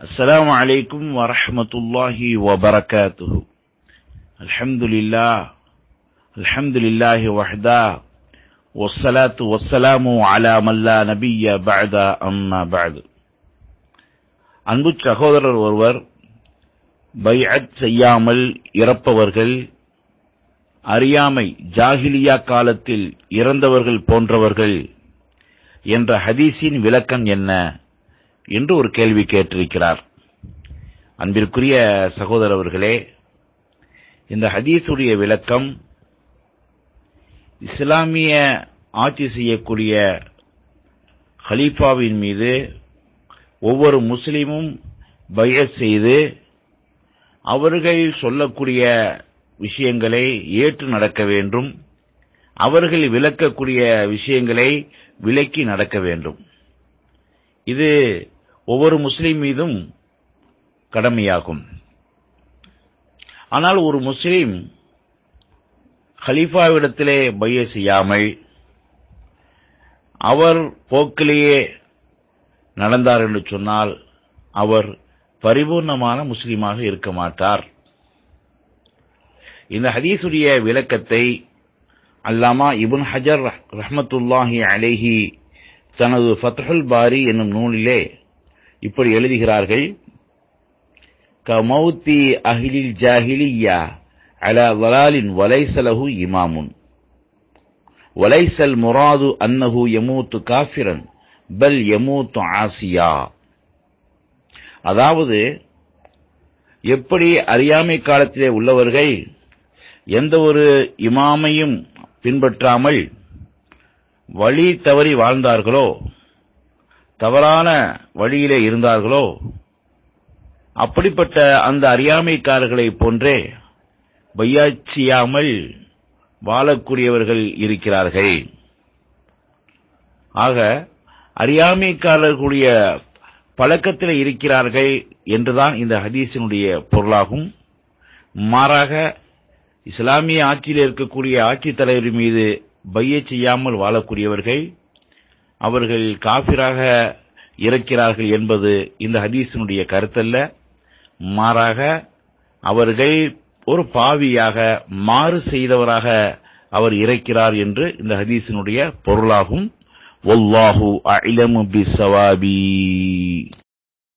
السلام عليكم ورحمة الله وبركاته الحمد لله الحمد لله وحده والصلاة والسلام على من لا نبي بعد أما بعد அன்பு சகோதரர் ஒருவர் பைஅத் செய்யாமல் இறப்பவர்கள் அறியாமை ஜாகிலியா காலத்தில் இறந்தவர்கள் போன்றவர்கள் என்ற ஹதீஸின் விளக்கம் என்ன என்று ஒரு கேள்வி கேட்டிருக்கிறார். அன்பிற்குரிய சகோதரர்களே இந்த ஹதீஸுடைய விளக்கம் இஸ்லாமிய ஆட்சி செய்யக்கூடிய ஹலீஃபாவின் மீது ஒவ்வொரு முஸ்லீமும் பய செய்து அவர்கள் சொல்லக்கூடிய விஷயங்களை ஏற்று நடக்க வேண்டும். அவர்கள் விளக்கக்கூடிய விஷயங்களை விலக்கி நடக்க வேண்டும். இது ஒவ்வொரு முஸ்லீம் மீதும் கடமையாகும். ஆனால் ஒரு முஸ்லீம் ஹலீஃபாவிடத்திலே பைய செய்யாமல் அவர் போக்கிலேயே நடந்தார் என்று சொன்னால் அவர் பரிபூர்ணமான முஸ்லீமாக இருக்க மாட்டார். இந்த ஹதீசுடைய விளக்கத்தை அல்லாமா இபுன் ஹஜர் ரஹமத்துல்லாஹி அலேஹி தனது ஃபத்ஹுல் பாரி என்னும் நூலிலே இப்படி எழுதுகிறார்கள் கமௌத்தி அஹிலில் ஜாஹிலியா அலா வலாலின் வலைசலஹு இமாமுன். வலைசல் முராது அன்னஹு எமூத்து காஃபிரன் பல் யமூத்து ஆசியா. அதாவது எப்படி அறியாமை காலத்திலே உள்ளவர்கள் எந்த ஒரு இமாமையும் பின்பற்றாமல் வழி தவறி வாழ்ந்தார்களோ தவறான வழியிலே இருந்தார்களோ? அப்படிப்பட்ட அந்த அறியாமைக்காரர்களைப் போன்றே பையாச்சியாமல் வாழக்கூடியவர்கள் இருக்கிறார்கள். ஆக அறியாமைக்காரர்களுடைய பழக்கத்தில் இருக்கிறார்கள் என்றுதான் இந்த ஹதீஸினுடைய பொருளாகும். மாறாக இஸ்லாமிய ஆட்சியில் இருக்கக்கூடிய ஆட்சித் தலைவர் மீது பைய செய்யாமல் வாழக்கூடியவர்கள் அவர்கள் காபிராக இருக்கிறார்கள் என்பது இந்த ஹதீஸினுடைய கருத்தல்ல. மாறாக அவர்கள் ஒரு பாவியாக மாறு செய்தவராக அவர் இறக்கிறார் என்று இந்த ஹதீஸினுடைய பொருளாகும். ஒல்லாஹு அலமு பி சவாபி